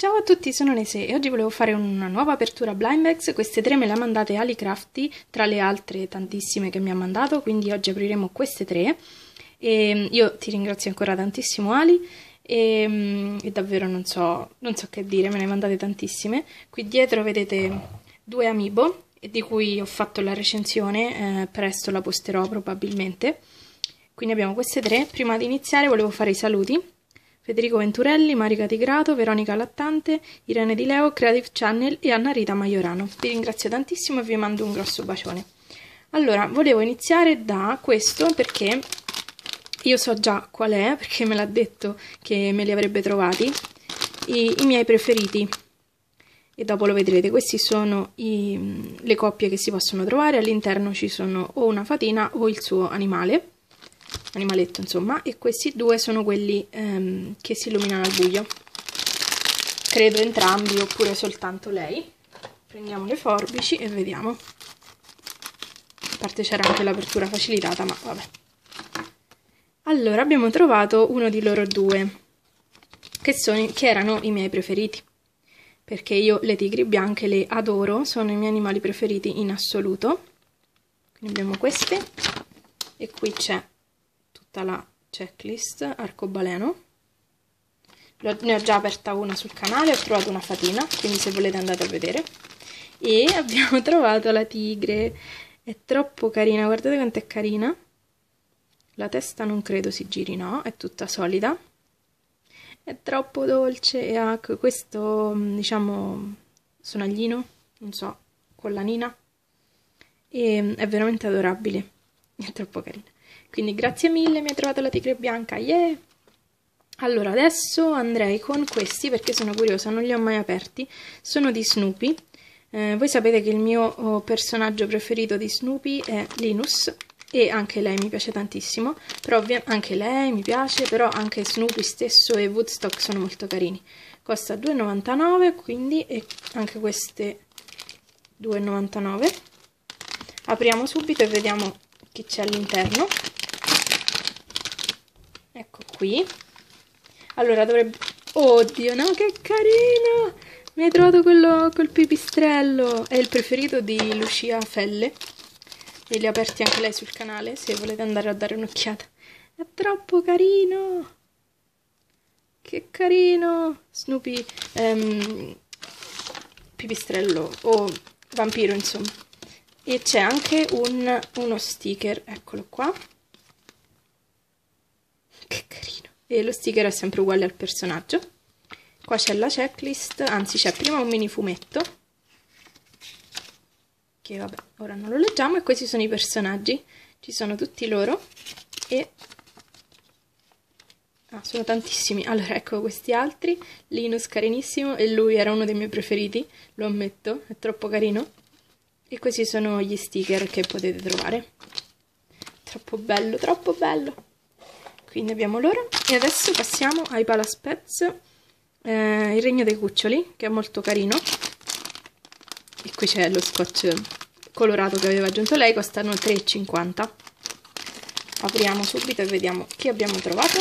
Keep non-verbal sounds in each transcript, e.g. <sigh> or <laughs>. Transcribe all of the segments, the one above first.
Ciao a tutti, sono Nese e oggi volevo fare una nuova apertura blind bags. Queste tre me le ha mandate Ali Crafty, tra le altre tantissime che mi ha mandato, quindi oggi apriremo queste tre. E io ti ringrazio ancora tantissimo Ali e, e davvero non so, non so che dire, me ne mandate tantissime. Qui dietro vedete due amiibo di cui ho fatto la recensione, eh, presto la posterò probabilmente. Quindi abbiamo queste tre. Prima di iniziare volevo fare i saluti. Federico Venturelli, Marica Tigrato, Veronica Lattante, Irene Di Leo, Creative Channel e Anna Rita Maiorano. Vi ringrazio tantissimo e vi mando un grosso bacione. Allora, volevo iniziare da questo perché io so già qual è, perché me l'ha detto che me li avrebbe trovati, i, i miei preferiti. E dopo lo vedrete, queste sono i, le coppie che si possono trovare, all'interno ci sono o una fatina o il suo animale animaletto insomma e questi due sono quelli ehm, che si illuminano al buio. Credo entrambi oppure soltanto lei. Prendiamo le forbici e vediamo. A parte c'era anche l'apertura facilitata ma vabbè. Allora abbiamo trovato uno di loro due che, sono, che erano i miei preferiti. Perché io le tigri bianche le adoro sono i miei animali preferiti in assoluto. Quindi abbiamo queste. E qui c'è tutta la checklist arcobaleno. Ne ho già aperta una sul canale ho trovato una fatina quindi se volete andate a vedere. E <laughs> abbiamo trovato la tigre. È troppo carina guardate quanto è carina. La testa non credo si giri no è tutta solida. È troppo dolce e ha questo diciamo sonaglino non so collanina e è veramente adorabile. <laughs> È troppo carina quindi grazie mille, mi hai trovato la tigre bianca, yeah! Allora, adesso andrei con questi perché sono curiosa, non li ho mai aperti. Sono di Snoopy. Eh, voi sapete che il mio oh, personaggio preferito di Snoopy è Linus e anche lei mi piace tantissimo, però anche lei mi piace, però anche Snoopy stesso e Woodstock sono molto carini. Costa 2,99, quindi e anche queste 2,99. Apriamo subito e vediamo chi c'è all'interno ecco qui. Allora dovrebbe oddio no che carino! Mi hai trovato quello col pipistrello. È il preferito di Lucia Felle. E li ha aperti anche lei sul canale se volete andare a dare un'occhiata. È troppo carino! Che carino! Snoopy ehm, pipistrello o vampiro insomma. E c'è anche un, uno sticker eccolo qua che carino e lo sticker è sempre uguale al personaggio. Qua c'è la checklist anzi c'è prima un mini fumetto. Che vabbè ora non lo leggiamo e questi sono i personaggi. Ci sono tutti loro e ah, sono tantissimi. Allora ecco questi altri. Linus carinissimo e lui era uno dei miei preferiti lo ammetto è troppo carino. E questi sono gli sticker che potete trovare. Troppo bello troppo bello quindi abbiamo loro. E adesso passiamo ai Palaspets eh, il regno dei cuccioli che è molto carino. E qui c'è lo scotch colorato che aveva aggiunto lei costano 3,50 apriamo subito e vediamo chi abbiamo trovato.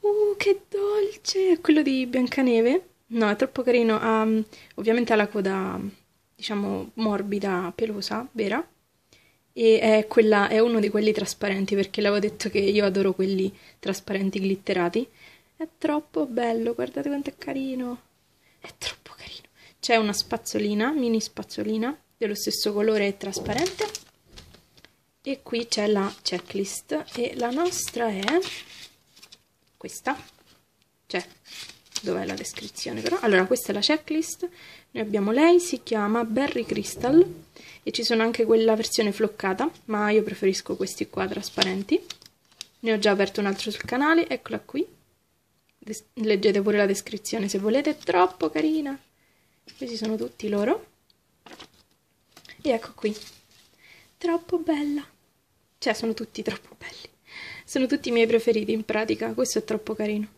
Uh che dolce! È quello di Biancaneve. No è troppo carino. Ha, ovviamente ha la coda diciamo morbida pelosa vera e è, quella, è uno di quelli trasparenti perché l'avevo detto che io adoro quelli trasparenti glitterati. È troppo bello, guardate quanto è carino. È troppo carino. C'è una spazzolina, mini spazzolina, dello stesso colore e trasparente. E qui c'è la checklist e la nostra è questa. Cioè, dov'è la descrizione però? Allora, questa è la checklist. Noi abbiamo lei, si chiama Berry Crystal e ci sono anche quella versione floccata, ma io preferisco questi qua trasparenti. Ne ho già aperto un altro sul canale, eccola qui. Leggete pure la descrizione se volete, è troppo carina. Questi sono tutti loro. E ecco qui. Troppo bella. Cioè, sono tutti troppo belli. Sono tutti i miei preferiti in pratica, questo è troppo carino.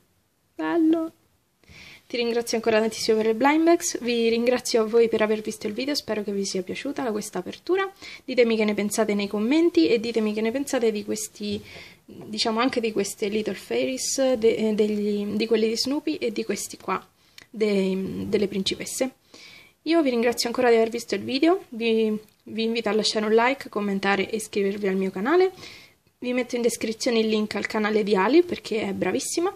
Ti ringrazio ancora tantissimo per il blind bags, vi ringrazio a voi per aver visto il video, spero che vi sia piaciuta questa apertura. Ditemi che ne pensate nei commenti e ditemi che ne pensate di questi diciamo anche di queste Little Fairies, de, degli, di quelli di Snoopy e di questi qua, de, delle principesse. Io vi ringrazio ancora di aver visto il video, vi, vi invito a lasciare un like, commentare e iscrivervi al mio canale. Vi metto in descrizione il link al canale di Ali perché è bravissima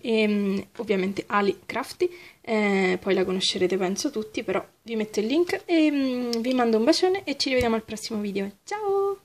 e ehm, ovviamente Ali Crafty, eh, poi la conoscerete penso tutti, però vi metto il link e mm, vi mando un bacione e ci rivediamo al prossimo video. Ciao!